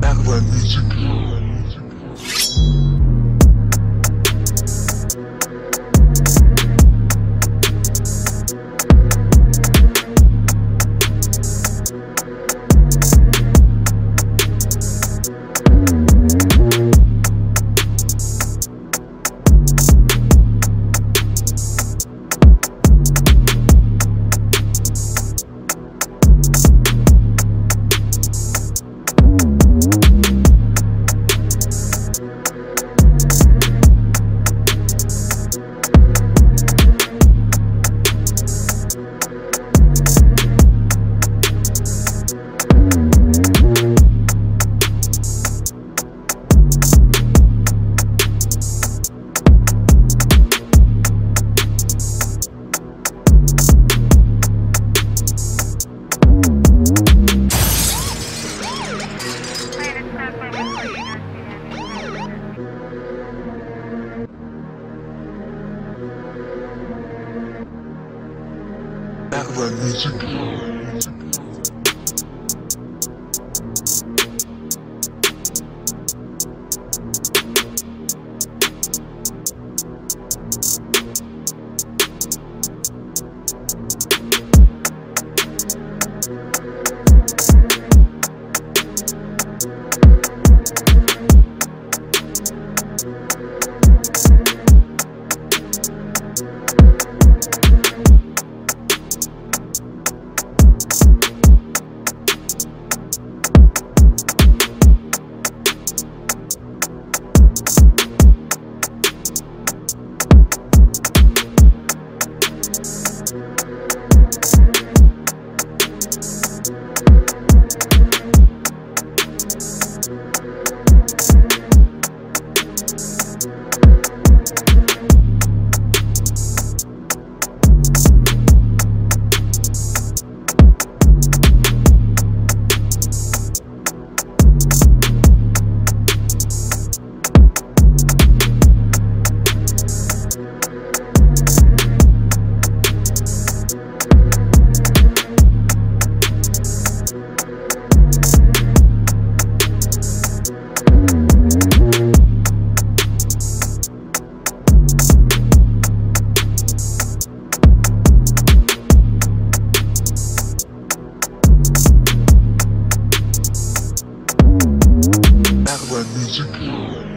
Background music. Background music. Background music.